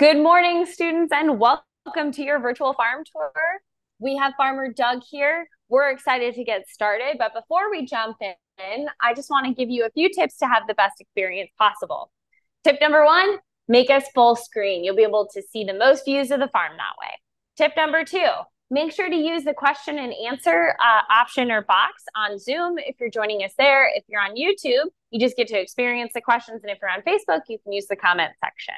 Good morning, students, and welcome to your virtual farm tour. We have Farmer Doug here. We're excited to get started, but before we jump in, I just want to give you a few tips to have the best experience possible. Tip number one, make us full screen. You'll be able to see the most views of the farm that way. Tip number two, make sure to use the question and answer uh, option or box on Zoom if you're joining us there. If you're on YouTube, you just get to experience the questions. And if you're on Facebook, you can use the comment section.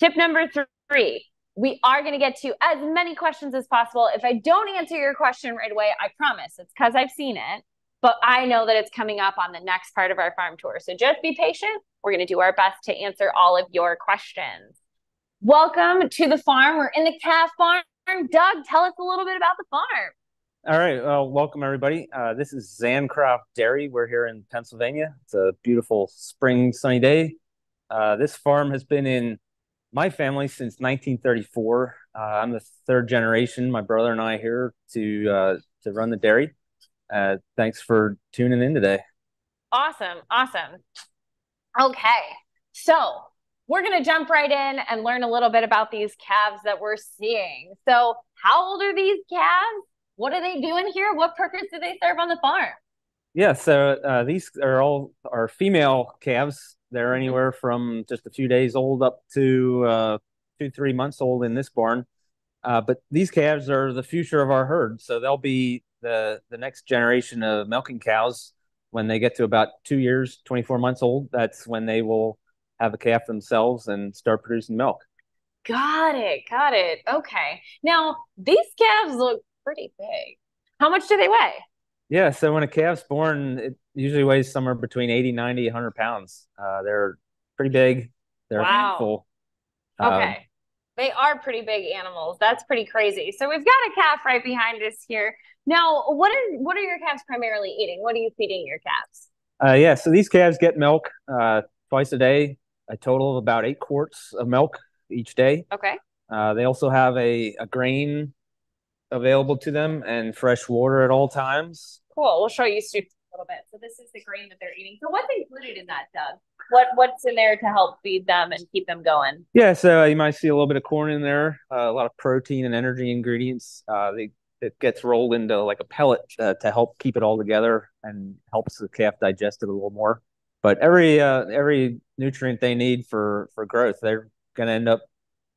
Tip number three, we are going to get to as many questions as possible. If I don't answer your question right away, I promise it's because I've seen it, but I know that it's coming up on the next part of our farm tour. So just be patient. We're going to do our best to answer all of your questions. Welcome to the farm. We're in the calf farm. Doug, tell us a little bit about the farm. All right. Well, welcome everybody. Uh, this is Zahncroft Dairy. We're here in Pennsylvania. It's a beautiful spring sunny day. Uh, this farm has been in my family since 1934. Uh, I'm the third generation. My brother and I here to uh, to run the dairy. Uh, thanks for tuning in today. Awesome, awesome. Okay, so we're gonna jump right in and learn a little bit about these calves that we're seeing. So, how old are these calves? What are they doing here? What purpose do they serve on the farm? Yeah, so uh, these are all our female calves they're mm-hmm. anywhere from just a few days old up to uh, two, three months old in this barn. Uh, but these calves are the future of our herd, so they'll be the the next generation of milking cows when they get to about two years, 24 months old. That's when they will have a calf themselves and start producing milk. Got it. Got it. Okay. Now, these calves look pretty big. How much do they weigh? Yeah, so when a calf's born, it usually weighs somewhere between 80, 90, 100 pounds. Uh, they're pretty big. They're wow. full. Okay. Um, they are pretty big animals. That's pretty crazy. So we've got a calf right behind us here. Now, what is what are your calves primarily eating? What are you feeding your calves? Uh, yeah, so these calves get milk uh, twice a day, a total of about eight quarts of milk each day. Okay. Uh, they also have a, a grain available to them and fresh water at all times. Cool. We'll show you little bit. So this is the grain that they're eating. So what's included in that, Doug? What what's in there to help feed them and keep them going? Yeah, so you might see a little bit of corn in there, uh, a lot of protein and energy ingredients. Uh, they it gets rolled into like a pellet uh, to help keep it all together and helps the calf digest it a little more. But every uh, every nutrient they need for for growth, they're going to end up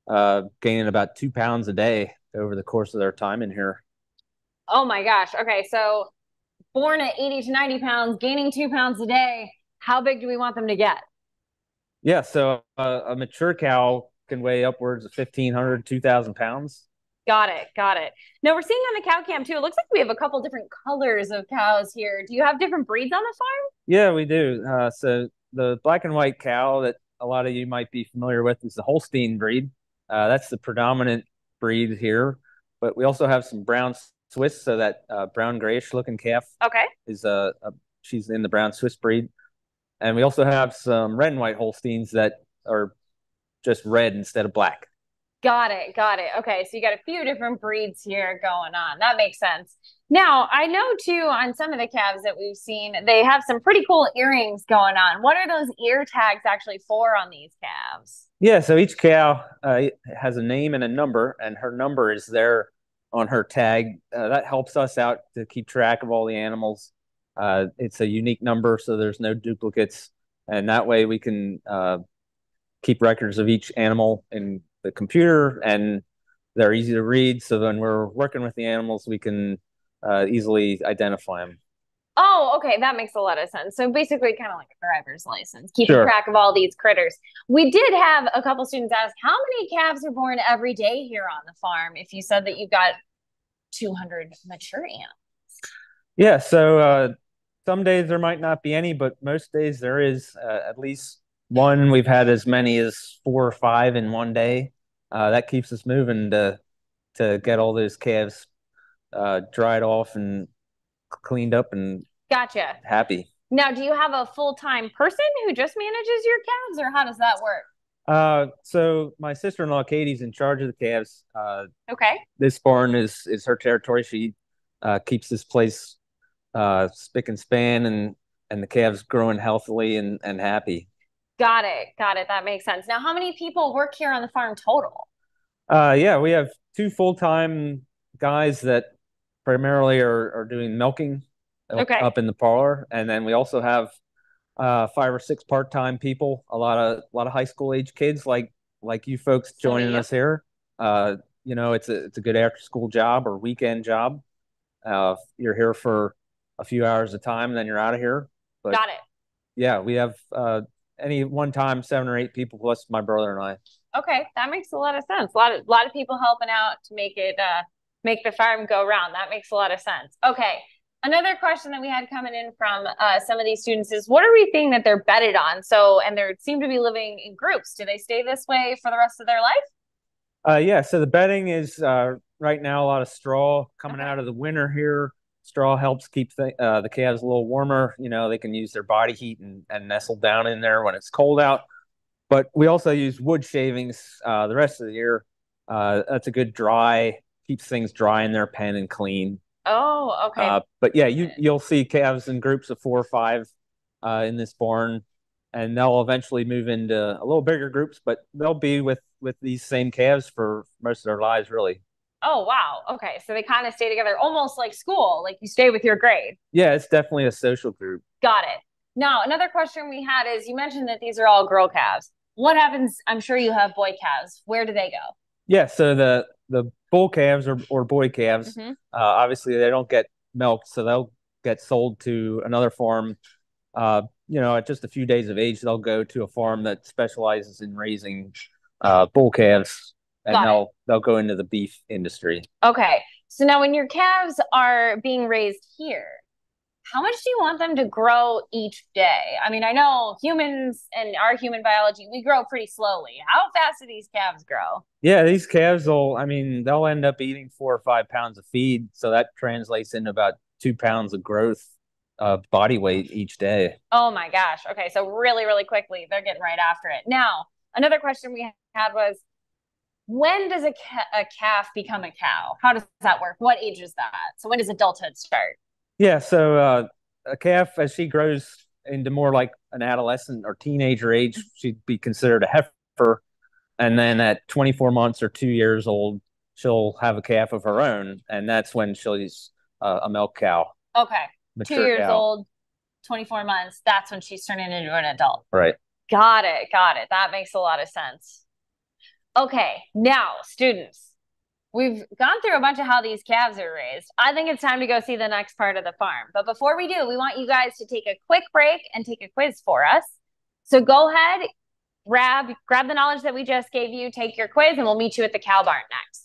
uh, gaining about two pounds a day over the course of their time in here. Oh my gosh. Okay, so born at 80 to 90 pounds, gaining two pounds a day, how big do we want them to get? Yeah, so uh, a mature cow can weigh upwards of 1,500, 2,000 pounds. Got it. Got it. Now we're seeing on the cow cam too. It looks like we have a couple different colors of cows here. Do you have different breeds on the farm? Yeah, we do. Uh, so the black and white cow that a lot of you might be familiar with is the Holstein breed. Uh, that's the predominant breed here. But we also have some brown Swiss, so that uh, brown grayish looking calf. Okay. Is a, a she's in the brown Swiss breed, and we also have some red and white Holsteins that are just red instead of black. Got it. Got it. Okay. So you got a few different breeds here going on. That makes sense. Now, I know too on some of the calves that we've seen, they have some pretty cool earrings going on. What are those ear tags actually for on these calves? Yeah. So each cow uh, has a name and a number, and her number is there on her tag. Uh, that helps us out to keep track of all the animals. Uh, it's a unique number, so there's no duplicates, and that way we can uh, keep records of each animal in the computer, and they're easy to read. So when we're working with the animals, we can uh, easily identify them. Oh, okay, that makes a lot of sense. So basically, kind of like a driver's license, keeping sure. track of all these critters. We did have a couple students ask, how many calves are born every day here on the farm? If you said that you've got 200 mature animals. Yeah, so uh, some days there might not be any, but most days there is uh, at least one. We've had as many as four or five in one day. Uh, that keeps us moving to to get all those calves uh, dried off and cleaned up and gotcha happy. Now, do you have a full time person who just manages your calves, or how does that work? Uh, so my sister-in-law Katie's in charge of the calves. Uh, okay. This barn is is her territory. She uh, keeps this place uh, spick and span, and and the calves growing healthily and and happy. Got it. Got it. That makes sense. Now, how many people work here on the farm total? Uh, yeah, we have two full-time guys that primarily are, are doing milking Okay. up in the parlor, and then we also have uh, five or six part-time people. A lot of a lot of high school age kids like like you folks joining you. us here. Uh, you know, it's a it's a good after-school job or weekend job. Uh, you're here for a few hours of time, and then you're out of here. But Got it. yeah, we have uh, any one time seven or eight people plus my brother and I. Okay, that makes a lot of sense. A lot of a lot of people helping out to make it uh make the farm go round. That makes a lot of sense. Okay. Another question that we had coming in from uh, some of these students is what are we seeing that they're bedded on? So, and they seem to be living in groups. Do they stay this way for the rest of their life? Uh, yeah, so the bedding is uh, right now a lot of straw coming Okay. out of the winter here. Straw helps keep the, uh, the calves a little warmer. You know, they can use their body heat and, and nestle down in there when it's cold out. But we also use wood shavings uh, the rest of the year. Uh, that's a good dry, keeps things dry in their pen and clean. Oh, okay. Uh, but yeah, you you'll see calves in groups of four or five uh, in this barn, and they'll eventually move into a little bigger groups. But they'll be with with these same calves for most of their lives, really. oh, wow. Okay. So they kind of stay together almost like school, like you stay with your grade. Yeah, it's definitely a social group. Got it. Now, another question we had is you mentioned that these are all girl calves. What happens? I'm sure you have boy calves. Where do they go? Yeah, so the the bull calves or or boy calves, Mhm. uh, obviously they don't get milked, so they'll get sold to another farm. Uh, you know, at just a few days of age, they'll go to a farm that specializes in raising uh, bull calves, and Got they'll they'll go into the beef industry. Okay. So now when your calves are being raised here, how much do you want them to grow each day? I mean, I know humans and our human biology, we grow pretty slowly. How fast do these calves grow? Yeah, these calves will, I mean, they'll end up eating four or five pounds of feed. So that translates into about two pounds of growth of body weight each day. Oh my gosh. Okay. So really, really quickly, they're getting right after it. Now, another question we had was when does a, ca- a calf become a cow? How does that work? What age is that? So when does adulthood start? Yeah, so uh, a calf, as she grows into more like an adolescent or teenager age, she'd be considered a heifer. And then at 24 months or two years old, she'll have a calf of her own. And that's when she's uh, a milk cow. Okay. Two years cow. old, 24 months. That's when she's turning into an adult. Right. Got it. Got it. That makes a lot of sense. Okay, now, students, we've gone through a bunch of how these calves are raised. I think it's time to go see the next part of the farm. But before we do, we want you guys to take a quick break and take a quiz for us. So go ahead, grab grab the knowledge that we just gave you, take your quiz, and we'll meet you at the cow barn next.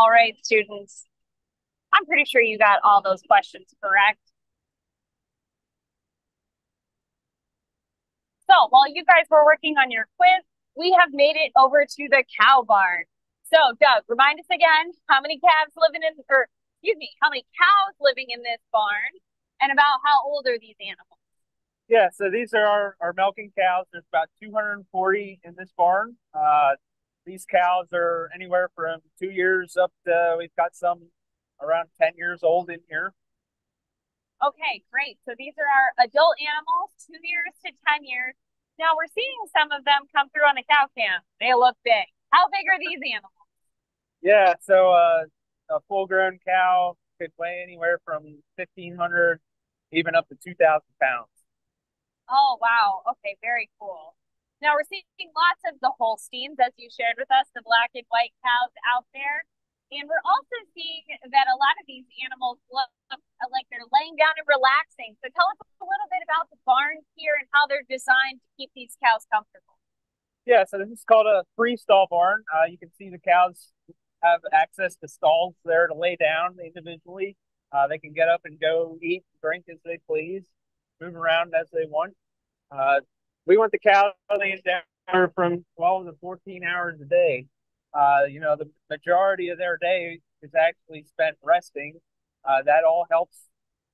All right, students. I'm pretty sure you got all those questions correct. So while you guys were working on your quiz, we have made it over to the cow barn. So Doug, remind us again, how many calves living in, or excuse me, how many cows living in this barn and about how old are these animals? Yeah, so these are our, our milking cows. There's about 240 in this barn. Uh, these cows are anywhere from two years up to, we've got some around 10 years old in here. Okay, great. So these are our adult animals, two years to 10 years. Now we're seeing some of them come through on the cow cam. They look big. How big are these animals? Yeah, so uh, a full grown cow could weigh anywhere from 1,500 even up to 2,000 pounds. Oh, wow. Okay, very cool. Now we're seeing lots of the Holsteins, as you shared with us, the black and white cows out there. And we're also seeing that a lot of these animals look like they're laying down and relaxing. So tell us a little bit about the barns here and how they're designed to keep these cows comfortable. Yeah, so this is called a free stall barn. Uh, you can see the cows have access to stalls there to lay down individually. Uh, they can get up and go eat, drink as they please, move around as they want. Uh, we want the cow laying down from 12 to 14 hours a day. Uh, you know, the majority of their day is actually spent resting. Uh, that all helps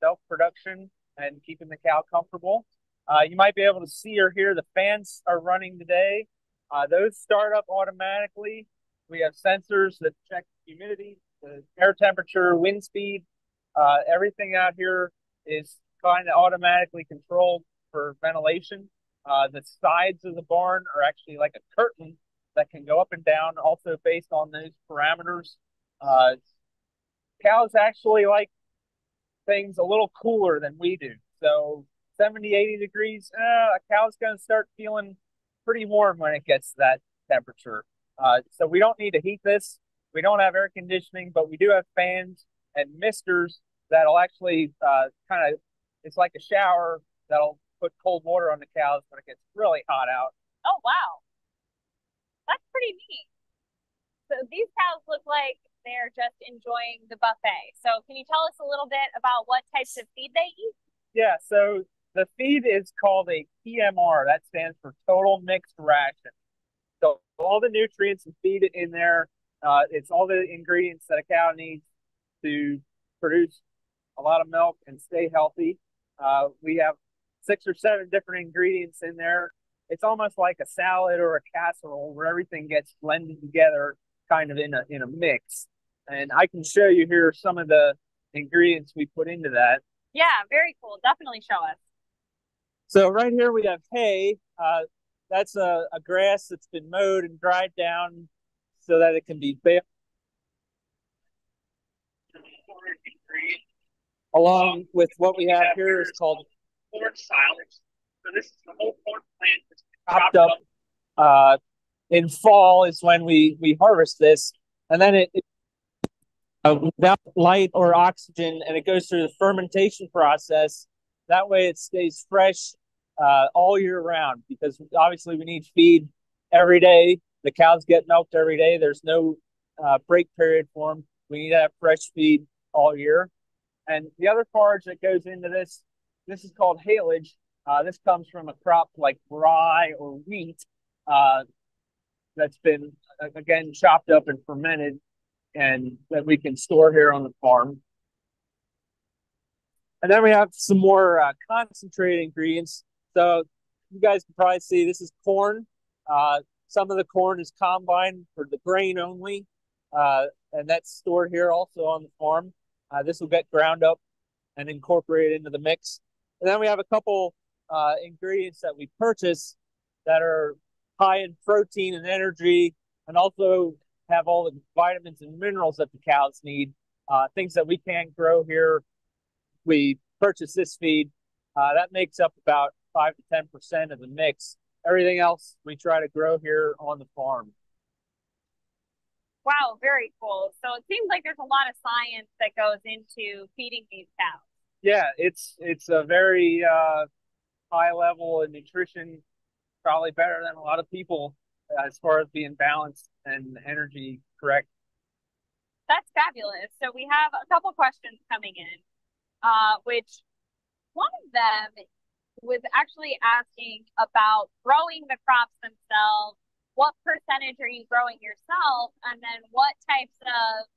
self production and keeping the cow comfortable. Uh, you might be able to see or hear the fans are running today. Uh, those start up automatically. We have sensors that check humidity, the air temperature, wind speed. Uh, everything out here is kind of automatically controlled for ventilation. Uh, the sides of the barn are actually like a curtain that can go up and down, also based on those parameters. Uh, cows actually like things a little cooler than we do. So 70, 80 degrees, uh, a cow's going to start feeling pretty warm when it gets to that temperature. Uh, so we don't need to heat this. We don't have air conditioning, but we do have fans and misters that'll actually uh, kind of, it's like a shower that'll put cold water on the cows when it gets really hot out. Oh, wow. That's pretty neat. So these cows look like they're just enjoying the buffet. So can you tell us a little bit about what types of feed they eat? Yeah, so the feed is called a TMR. That stands for total mixed ration. So all the nutrients and feed in there. Uh, it's all the ingredients that a cow needs to produce a lot of milk and stay healthy. Uh, we have six or seven different ingredients in there it's almost like a salad or a casserole where everything gets blended together kind of in a in a mix. And I can show you here some of the ingredients we put into that. Yeah, very cool. Definitely show us. So right here we have hay. Uh, that's a, a grass that's been mowed and dried down so that it can be baled. Along with what we have here is called corn silage. So this is the whole corn plant that's chopped up. Uh, in fall is when we we harvest this, and then it, it uh, without light or oxygen, and it goes through the fermentation process. That way, it stays fresh uh, all year round because obviously we need feed every day. The cows get milked every day. There's no uh, break period for them. We need to have fresh feed all year. And the other forage that goes into this, this is called haylage. Uh, this comes from a crop like rye or wheat uh, that's been, again, chopped up and fermented and that we can store here on the farm. And then we have some more uh, concentrated ingredients. So you guys can probably see this is corn. Uh, some of the corn is combined for the grain only, uh, and that's stored here also on the farm. Uh, this will get ground up and incorporated into the mix. And then we have a couple uh, ingredients that we purchase that are high in protein and energy, and also have all the vitamins and minerals that the cows need. Uh, things that we can't grow here, we purchase this feed. Uh, that makes up about five to ten percent of the mix. Everything else we try to grow here on the farm. Wow, very cool. So it seems like there's a lot of science that goes into feeding these cows. Yeah, it's it's a very uh, high level in nutrition, probably better than a lot of people uh, as far as being balanced and energy correct. that's fabulous. So we have a couple questions coming in, uh, which one of them was actually asking about growing the crops themselves. What percentage are you growing yourself? And then what types of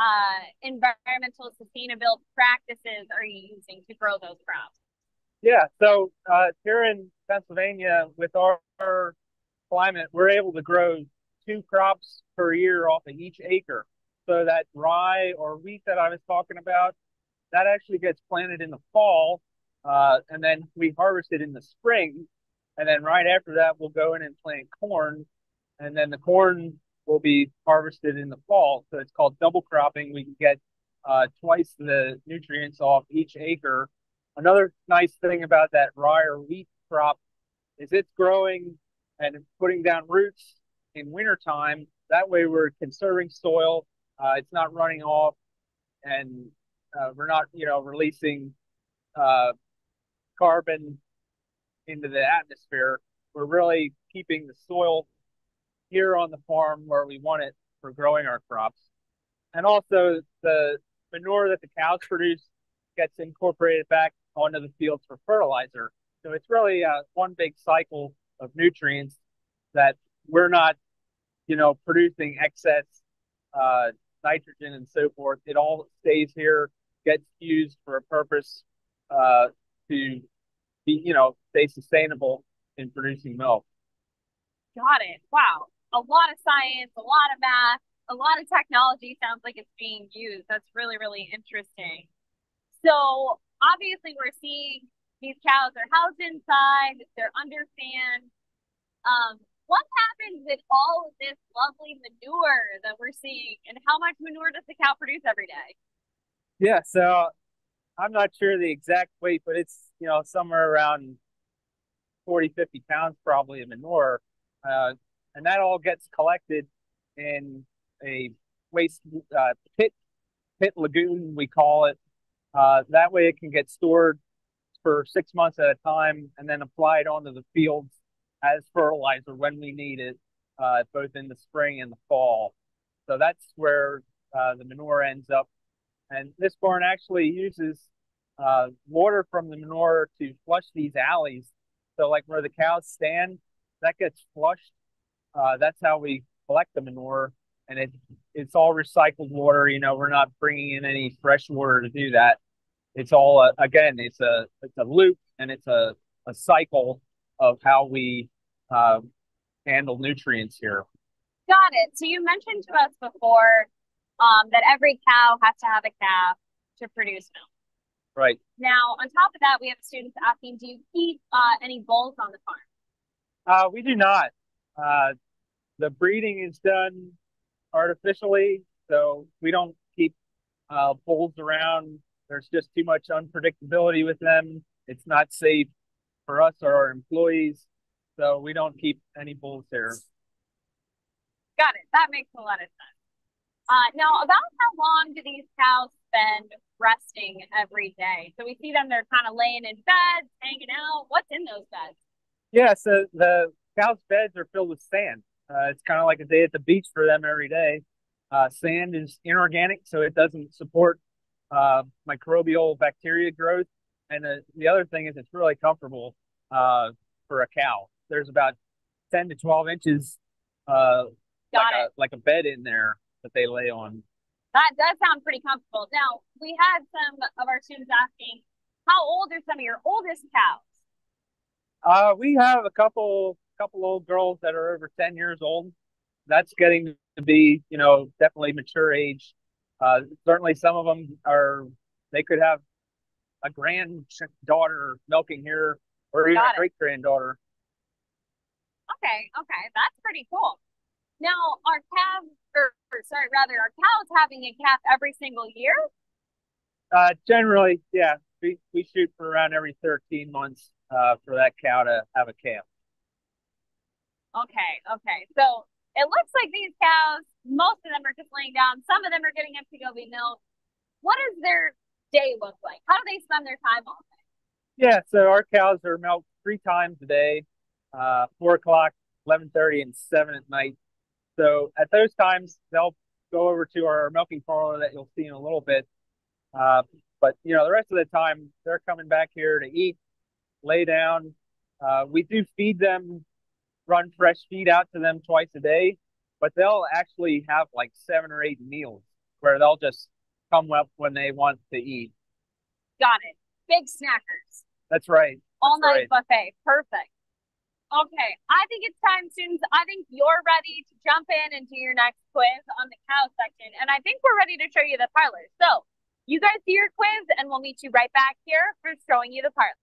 uh, environmental sustainable practices are you using to grow those crops? Yeah, so uh, here in Pennsylvania, with our, our climate, we're able to grow two crops per year off of each acre. So that rye or wheat that I was talking about, that actually gets planted in the fall, uh, and then we harvest it in the spring, and then right after that we'll go in and plant corn, and then the corn will be harvested in the fall. So it's called double cropping. We can get uh, twice the nutrients off each acre. Another nice thing about that rye or wheat crop is it's growing and putting down roots in wintertime. That way we're conserving soil. Uh, it's not running off and uh, we're not, you know, releasing uh, carbon into the atmosphere. We're really keeping the soil here on the farm where we want it for growing our crops. And also the manure that the cows produce gets incorporated back onto the fields for fertilizer. So it's really uh, one big cycle of nutrients that we're not, you know, producing excess uh, nitrogen and so forth. It all stays here, gets used for a purpose uh, to be, you know, stay sustainable in producing milk. Got it. Wow a lot of science, a lot of math, a lot of technology sounds like it's being used. That's really, really interesting. So obviously we're seeing these cows are housed inside, they're under fans. Um, what happens with all of this lovely manure that we're seeing and how much manure does the cow produce every day? Yeah, so I'm not sure the exact weight, but it's, you know, somewhere around 40, 50 pounds probably of manure. Uh, and that all gets collected in a waste uh, pit pit lagoon we call it. Uh, that way, it can get stored for six months at a time, and then applied onto the fields as fertilizer when we need it, uh, both in the spring and the fall. So that's where uh, the manure ends up. And this barn actually uses uh, water from the manure to flush these alleys. So, like where the cows stand, that gets flushed uh, that's how we collect the manure, and it it's all recycled water. You know, we're not bringing in any fresh water to do that. It's all uh, again, it's a it's a loop and it's a a cycle of how we uh, handle nutrients here. Got it. So you mentioned to us before um, that every cow has to have a calf to produce milk. Right. Now, on top of that, we have students asking, do you keep uh, any bulls on the farm? Uh, we do not. Uh, the breeding is done artificially, so we don't keep uh, bulls around. There's just too much unpredictability with them. It's not safe for us or our employees, so we don't keep any bulls there. Got it. That makes a lot of sense. Uh, now, about how long do these cows spend resting every day? So we see them; they're kind of laying in beds, hanging out. What's in those beds? Yeah, so the cows' beds are filled with sand. Uh, it's kind of like a day at the beach for them every day. Uh, sand is inorganic, so it doesn't support uh, microbial bacteria growth. And the, the other thing is, it's really comfortable uh, for a cow. There's about 10 to 12 inches, uh, like, a, like a bed in there that they lay on. That does sound pretty comfortable. Now, we had some of our students asking, how old are some of your oldest cows? Uh, we have a couple couple old girls that are over 10 years old. That's getting to be, you know, definitely mature age. Uh, certainly some of them are, they could have a granddaughter milking here or even a great granddaughter. Okay, okay, that's pretty cool. Now, are calves, or, or sorry, rather, are cows having a calf every single year? Uh, generally, yeah, we, we shoot for around every 13 months uh, for that cow to have a calf. Okay, okay. So it looks like these cows, most of them are just laying down. Some of them are getting up to go be milked. What does their day look like? How do they spend their time all day? Yeah, so our cows are milked three times a day, uh, four o'clock, eleven thirty, and seven at night. So at those times, they'll go over to our milking parlor that you'll see in a little bit. Uh, but you know, the rest of the time they're coming back here to eat, lay down. Uh, we do feed them, run fresh feed out to them twice a day, but they'll actually have like seven or eight meals where they'll just come up when they want to eat. Got it. Big snackers. That's right. All night buffet. Perfect. Okay, I think it's time, students. I think you're ready to jump in and do your next quiz on the cow section. And I think we're ready to show you the parlor. So you guys do your quiz and we'll meet you right back here for showing you the parlor.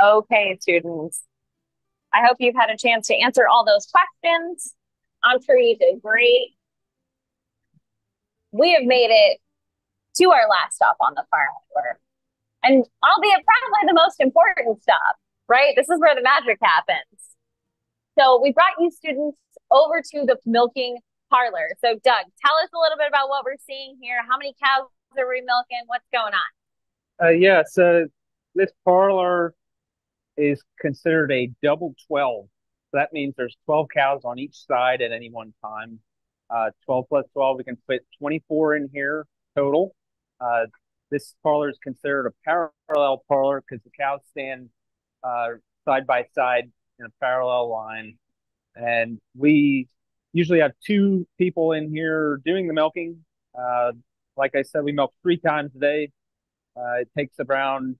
Okay, students. I hope you've had a chance to answer all those questions. I'm sure you did great. We have made it to our last stop on the farm tour. And albeit probably the most important stop, right? This is where the magic happens. So we brought you students over to the milking parlor. So Doug, tell us a little bit about what we're seeing here. How many cows are we milking? What's going on? Uh, yeah, so this parlor is considered a double 12. So that means there's 12 cows on each side at any one time. Uh, 12 plus 12, we can fit 24 in here total. Uh, this parlor is considered a parallel parlor because the cows stand uh, side by side in a parallel line. And we usually have two people in here doing the milking. Uh, like I said, we milk three times a day. Uh, it takes around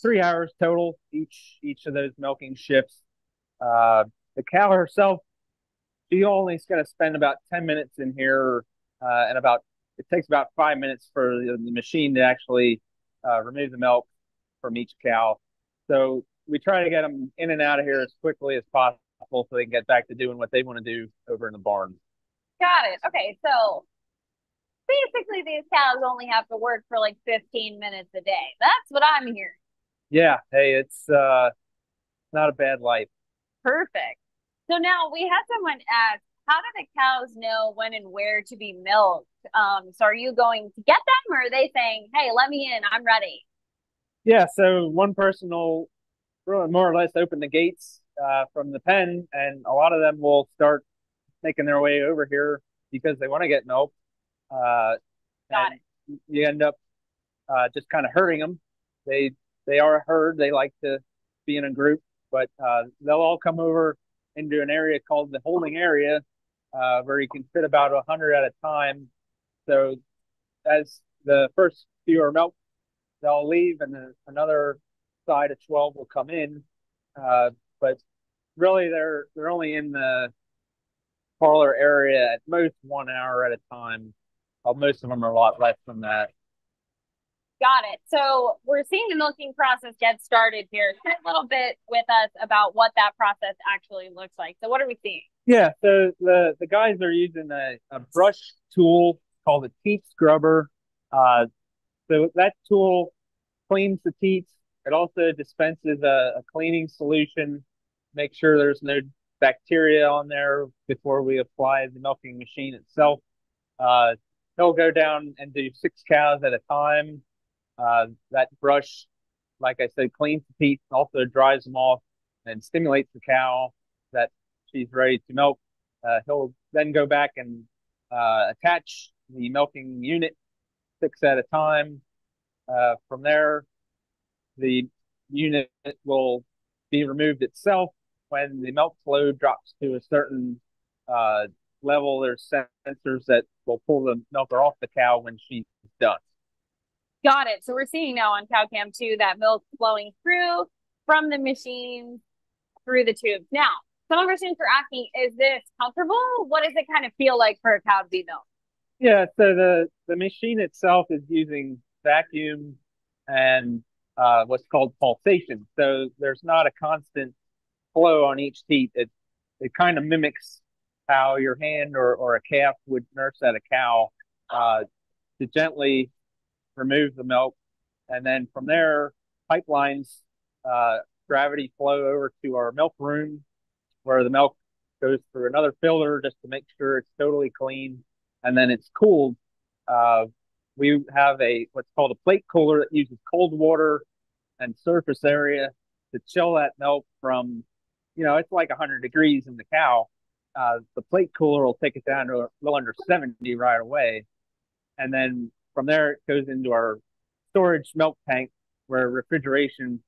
three hours total each each of those milking shifts. Uh, the cow herself, she only is going to spend about ten minutes in here, uh, and about it takes about five minutes for the, the machine to actually uh, remove the milk from each cow. So we try to get them in and out of here as quickly as possible so they can get back to doing what they want to do over in the barn. Got it. Okay, so basically these cows only have to work for like 15 minutes a day. That's what I'm hearing. Yeah. Hey, it's uh not a bad life. Perfect. So now we had someone ask, how do the cows know when and where to be milked? Um, so are you going to get them or are they saying, hey, let me in, I'm ready? Yeah, so one person will more or less open the gates uh, from the pen, and a lot of them will start making their way over here because they want to get milk. Uh, Got it. You end up uh, just kind of herding them. They they are a herd. They like to be in a group, but uh, they'll all come over into an area called the holding area, uh, where you can fit about a hundred at a time. So as the first few are milked, they'll leave, and then another side of twelve will come in. Uh, but really, they're they're only in the parlor area at most one hour at a time. Uh, most of them are a lot less than that. Got it. So we're seeing the milking process get started here. Share a little bit with us about what that process actually looks like. So what are we seeing? Yeah, so the the guys are using a, a brush tool called a teat scrubber. Uh, so that tool cleans the teats. It also dispenses a, a cleaning solution, make sure there's no bacteria on there before we apply the milking machine itself. Uh, he'll go down and do six cows at a time. Uh, that brush, like I said, cleans the teats, also dries them off and stimulates the cow that she's ready to milk. Uh, he'll then go back and uh, attach the milking unit six at a time. Uh, from there, the unit will be removed itself when the milk flow drops to a certain uh, level. There's sensors that will pull the milker off the cow when she's done. Got it. So we're seeing now on cow cam 2 that milk flowing through from the machine through the tubes. Now, some of our students are asking, is this comfortable? What does it kind of feel like for a cow to be milked? Yeah, so the, the machine itself is using vacuum and uh, what's called pulsation. So there's not a constant flow on each teat. It it kind of mimics how your hand or, or a calf would nurse at a cow uh, to gently remove the milk, and then from there pipelines uh, gravity flow over to our milk room where the milk goes through another filter just to make sure it's totally clean, and then it's cooled. Uh, we have a what's called a plate cooler that uses cold water and surface area to chill that milk from, you know, it's like 100 degrees in the cow. Uh, the plate cooler will take it down to a little under 70 right away. And then from there, it goes into our storage milk tank where refrigeration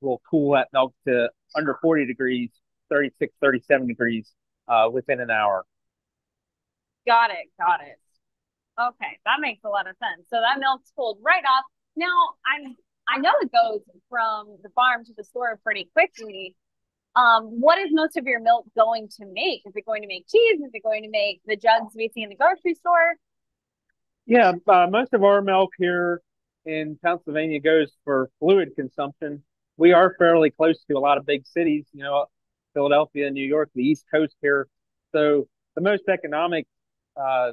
will cool that milk to under 40 degrees, 36, 37 degrees uh, within an hour. Got it. Got it. Okay, that makes a lot of sense. So that milk's pulled right off. Now I'm I know it goes from the farm to the store pretty quickly. Um, what is most of your milk going to make? Is it going to make cheese? Is it going to make the jugs we see in the grocery store? Yeah, uh, most of our milk here in Pennsylvania goes for fluid consumption. We are fairly close to a lot of big cities, you know, Philadelphia, New York, the East Coast here. So the most economic uh,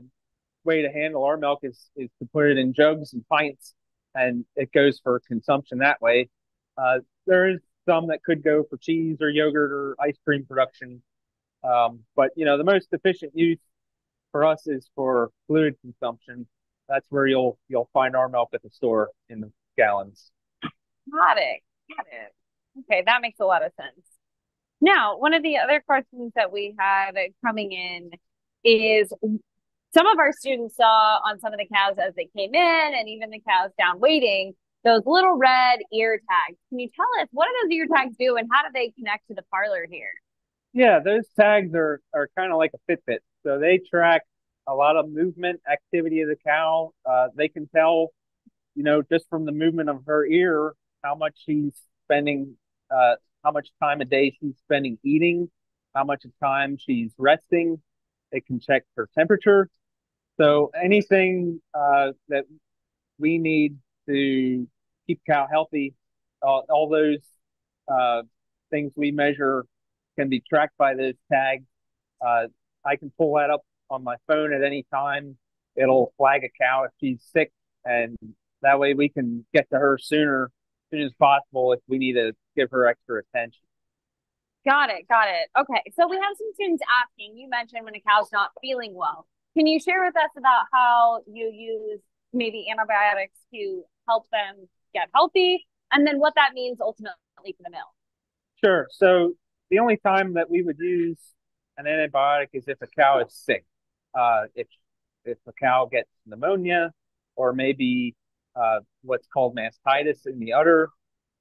way to handle our milk is is to put it in jugs and pints and it goes for consumption that way. Uh, there is some that could go for cheese or yogurt or ice cream production. Um, but you know, the most efficient use for us is for fluid consumption. That's where you'll you'll find our milk at the store in the gallons. Got it. Got it. Okay, that makes a lot of sense. Now, one of the other questions that we had coming in is some of our students saw on some of the cows as they came in and even the cows down waiting those little red ear tags. Can you tell us what do those ear tags do and how do they connect to the parlor here? Yeah, those tags are, are kind of like a Fitbit. So they track a lot of movement activity of the cow. Uh, they can tell, you know, just from the movement of her ear, how much she's spending, uh, how much time a day she's spending eating, how much of time she's resting. They can check her temperature. So anything uh, that we need to keep cow healthy, all those uh, things we measure can be tracked by those tags. Uh, I can pull that up on my phone at any time. It'll flag a cow if she's sick, and that way we can get to her sooner, as soon as possible if we need to give her extra attention. Got it. Got it. Okay. So we have some students asking, you mentioned when a cow's not feeling well. Can you share with us about how you use maybe antibiotics to help them get healthy and then what that means ultimately for the milk? Sure. So the only time that we would use an antibiotic is if a cow is sick. Uh, if if a cow gets pneumonia or maybe uh, what's called mastitis in the udder,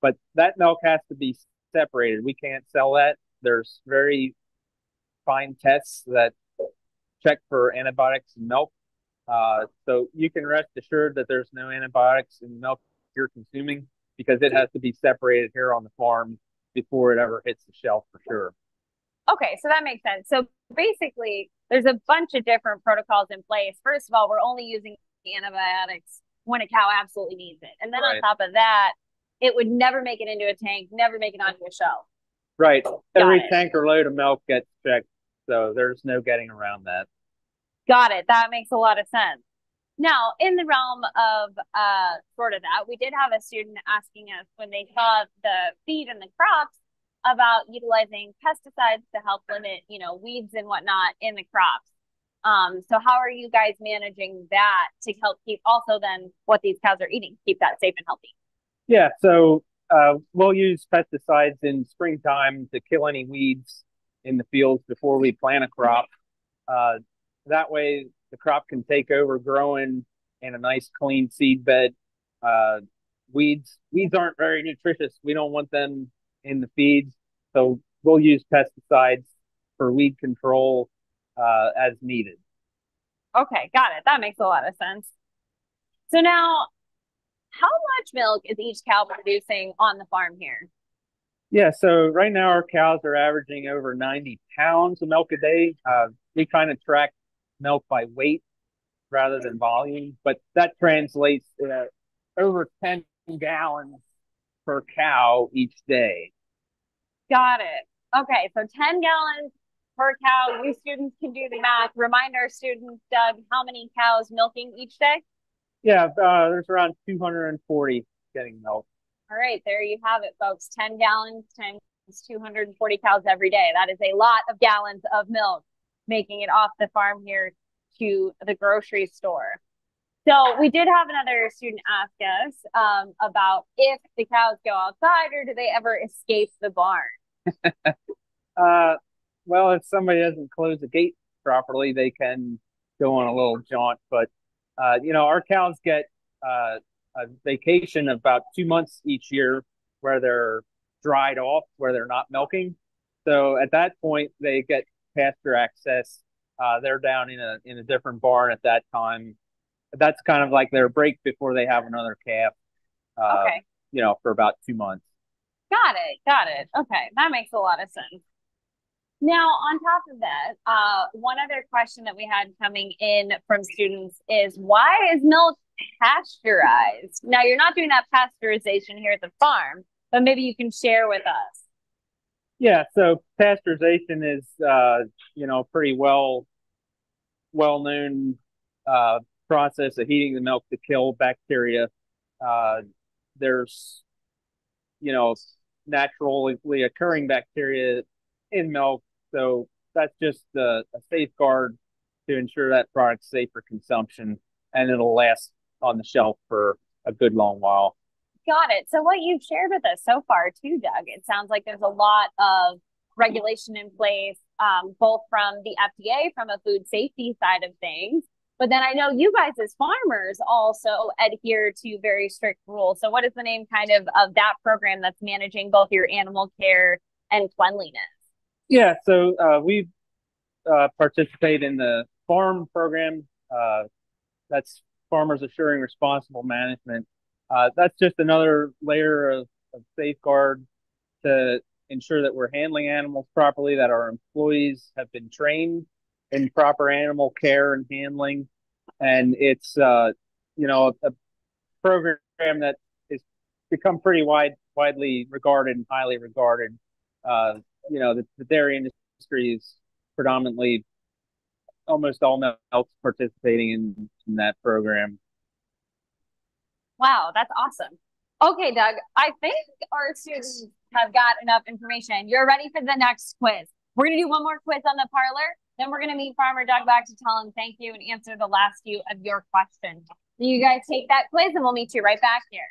but that milk has to be separated. We can't sell that. There's very fine tests that check for antibiotics in milk. Uh, so you can rest assured that there's no antibiotics in the milk you're consuming because it has to be separated here on the farm before it ever hits the shelf for sure. Okay, so that makes sense. So basically, there's a bunch of different protocols in place. First of all, we're only using antibiotics when a cow absolutely needs it. And then right. on top of that, it would never make it into a tank, never make it onto a shelf. Right. Got Every it. tanker load of milk gets checked. So there's no getting around that. Got it. That makes a lot of sense. Now, in the realm of uh, sort of that, we did have a student asking us when they saw the feed and the crops about utilizing pesticides to help limit, you know, weeds and whatnot in the crops. Um, so how are you guys managing that to help keep also then what these cows are eating, keep that safe and healthy? Yeah, so uh, we'll use pesticides in springtime to kill any weeds in the fields before we plant a crop. Uh, that way, the crop can take over growing in a nice, clean seed bed. Uh, weeds weeds aren't very nutritious. We don't want them in the feeds, so we'll use pesticides for weed control uh, as needed. Okay, got it. That makes a lot of sense. So now, how much milk is each cow producing on the farm here? Yeah, so right now our cows are averaging over 90 pounds of milk a day. Uh, we kind of track milk by weight rather than volume, but that translates uh, over 10 gallons per cow each day. Got it. Okay, so 10 gallons per cow. You students can do the math. Remind our students, Doug, how many cows milking each day? Yeah, uh, there's around 240 getting milk. All right, there you have it, folks. 10 gallons times 240 cows every day. That is a lot of gallons of milk making it off the farm here to the grocery store. So we did have another student ask us um, about if the cows go outside or do they ever escape the barn? uh, well, if somebody doesn't close the gate properly, they can go on a little jaunt. But uh, you know, our cows get uh, a vacation of about two months each year where they're dried off, where they're not milking. So at that point, they get pasture access. Uh, they're down in a in a different barn at that time. That's kind of like their break before they have another calf. Uh, okay. You know, for about two months. Got it. Got it. Okay, that makes a lot of sense. Now, on top of that, uh, one other question that we had coming in from students is why is milk pasteurized? Now, you're not doing that pasteurization here at the farm, but maybe you can share with us. Yeah, so pasteurization is, uh, you know, pretty well well known uh, process of heating the milk to kill bacteria. Uh, there's, you know, naturally occurring bacteria in milk, so that's just a, a safeguard to ensure that product's safe for consumption and it'll last on the shelf for a good long while. Got it. So what you've shared with us so far too, Doug, it sounds like there's a lot of regulation in place, um, both from the FDA, from a food safety side of things. But then I know you guys as farmers also adhere to very strict rules. So what is the name kind of of that program that's managing both your animal care and cleanliness? Yeah, so uh, we uh, participate in the farm program. Uh, that's Farmers Assuring Responsible Management. Uh, that's just another layer of, of safeguard to ensure that we're handling animals properly, that our employees have been trained in proper animal care and handling. And it's, uh, you know, a, a program that has become pretty wide, widely regarded and highly regarded Uh, you know, the, the dairy industry is predominantly almost all milks participating in, in that program. Wow, that's awesome. Okay, Doug, I think our students have got enough information. You're ready for the next quiz. We're going to do one more quiz on the parlor. Then we're going to meet Farmer Doug back to tell him thank you and answer the last few of your questions. You guys take that quiz and we'll meet you right back here.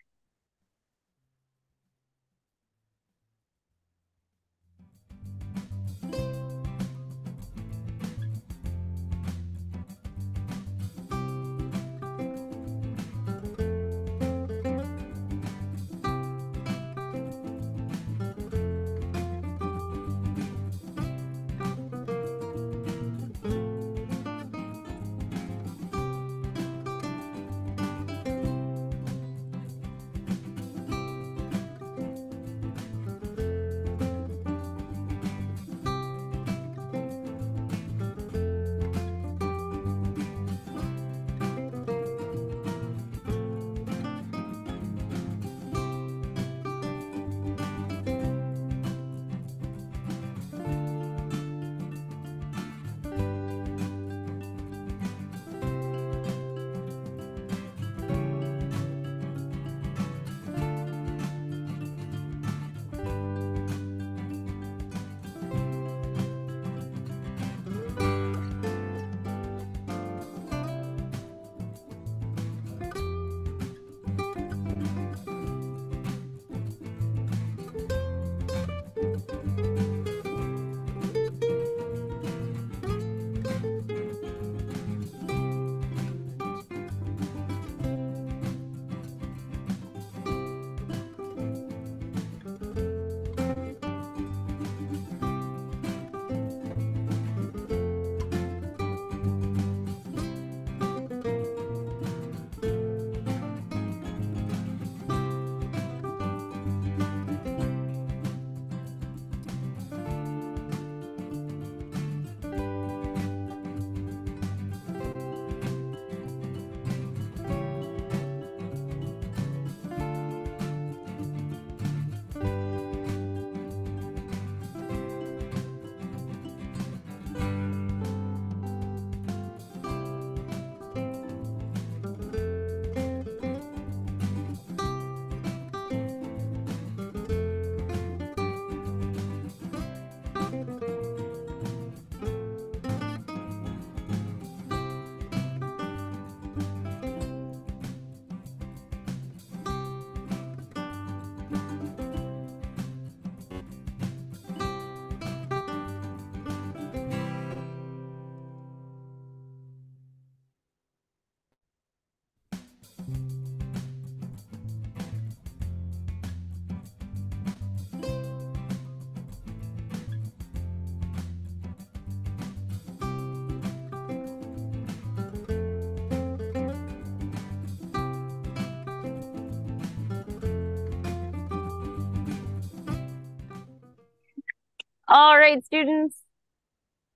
All right, students.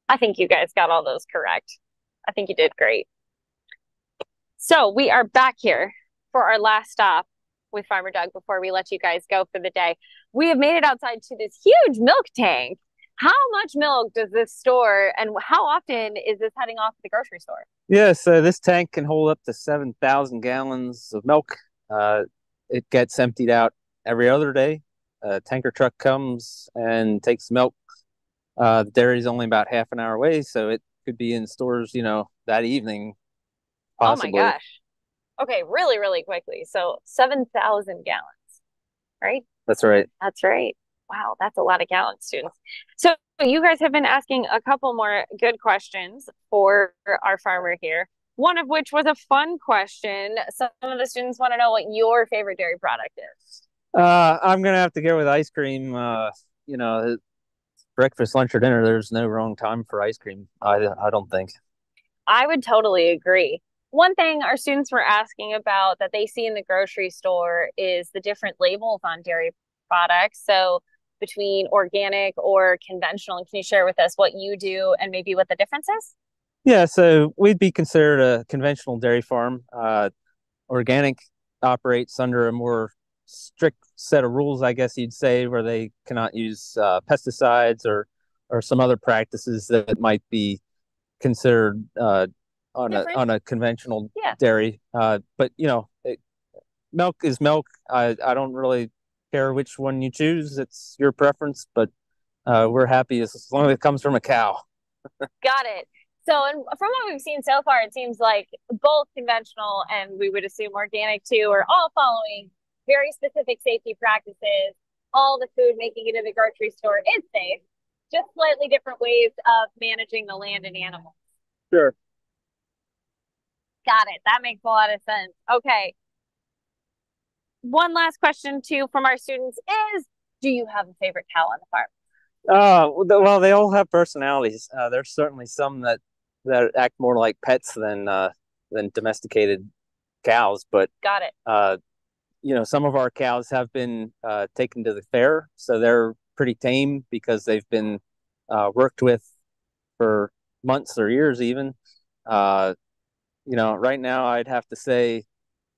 I think you guys got all those correct. I think you did great. So we are back here for our last stop with Farmer Doug before we let you guys go for the day. We have made it outside to this huge milk tank. How much milk does this store and how often is this heading off to the grocery store? Yeah, so this tank can hold up to 7,000 gallons of milk. Uh, it gets emptied out every other day. A tanker truck comes and takes milk uh, the dairy is only about half an hour away, so it could be in stores, you know, that evening. Possibly. Oh my gosh. Okay, really, really quickly. So 7,000 gallons, right? That's right. That's right. Wow, that's a lot of gallons, students. So you guys have been asking a couple more good questions for our farmer here. One of which was a fun question. Some of the students want to know what your favorite dairy product is. Uh, I'm gonna have to go with ice cream. Uh, you know, breakfast, lunch, or dinner, there's no wrong time for ice cream. I I don't think. I would totally agree. One thing our students were asking about that they see in the grocery store is the different labels on dairy products. So between organic or conventional, and can you share with us what you do and maybe what the difference is? Yeah, so we'd be considered a conventional dairy farm. Uh, organic operates under a more strict set of rules, I guess you'd say, where they cannot use uh, pesticides or or some other practices that might be considered uh, on Different. a on a conventional yeah. dairy. Uh, but you know, it, milk is milk. I I don't really care which one you choose. It's your preference, but uh, we're happy as, as long as it comes from a cow. Got it. So, and from what we've seen so far, it seems like both conventional and we would assume organic too are all following very specific safety practices. All the food making it to the grocery store is safe, just slightly different ways of managing the land and animals. Sure. Got it. That makes a lot of sense. Okay. One last question too from our students is do you have a favorite cow on the farm? Uh, well, they all have personalities. Uh, there's certainly some that that act more like pets than uh, than domesticated cows. But got it. Uh, you know, some of our cows have been uh, taken to the fair, so they're pretty tame because they've been uh, worked with for months or years, even. Uh, you know, right now I'd have to say,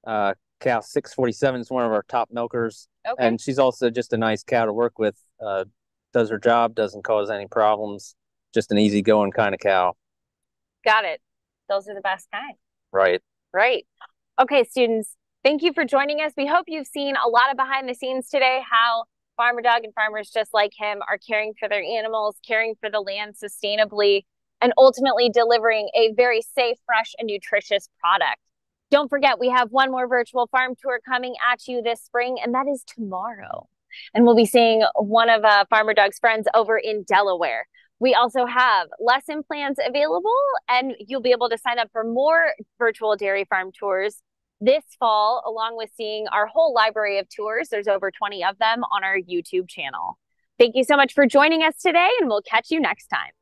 uh, cow six forty seven is one of our top milkers, okay. and she's also just a nice cow to work with. Uh, does her job, doesn't cause any problems. Just an easygoing kind of cow. Got it. Those are the best kind. Right. Right. Okay, students, thank you for joining us. We hope you've seen a lot of behind the scenes today, how Farmer Doug and farmers just like him are caring for their animals, caring for the land sustainably, and ultimately delivering a very safe, fresh, and nutritious product. Don't forget, we have one more virtual farm tour coming at you this spring, and that is tomorrow. And we'll be seeing one of uh, Farmer Doug's friends over in Delaware. We also have lesson plans available, and you'll be able to sign up for more virtual dairy farm tours this fall, along with seeing our whole library of tours. There's over 20 of them on our YouTube channel. Thank you so much for joining us today, and we'll catch you next time.